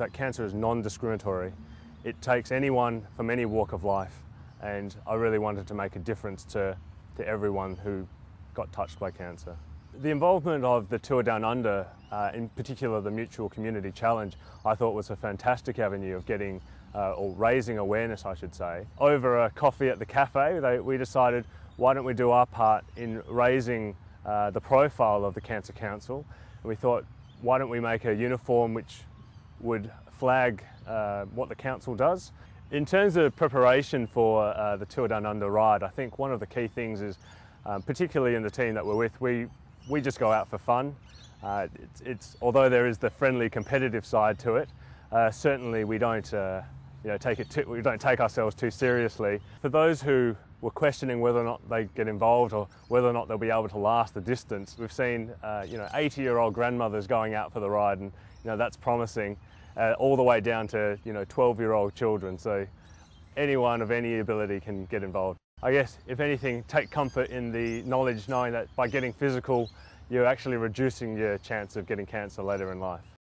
that cancer is non-discriminatory. It takes anyone from any walk of life and I really wanted to make a difference to, to everyone who got touched by cancer. The involvement of the Tour Down Under, uh, in particular the Mutual Community Challenge, I thought was a fantastic avenue of getting uh, or raising awareness, I should say. Over a coffee at the cafe, they, we decided why don't we do our part in raising uh, the profile of the Cancer Council. And we thought, why don't we make a uniform which would flag uh, what the council does. In terms of preparation for uh, the Tour Down Under ride, I think one of the key things is, um, particularly in the team that we're with, we, we just go out for fun. Uh, it's, it's, although there is the friendly competitive side to it, uh, certainly we don't uh, you know, take it too, we don't take ourselves too seriously. For those who were questioning whether or not they get involved or whether or not they'll be able to last the distance, we've seen uh, you know 80-year-old grandmothers going out for the ride, and you know that's promising. Uh, all the way down to you know 12-year-old children. So anyone of any ability can get involved. I guess if anything, take comfort in the knowledge knowing that by getting physical, you're actually reducing your chance of getting cancer later in life.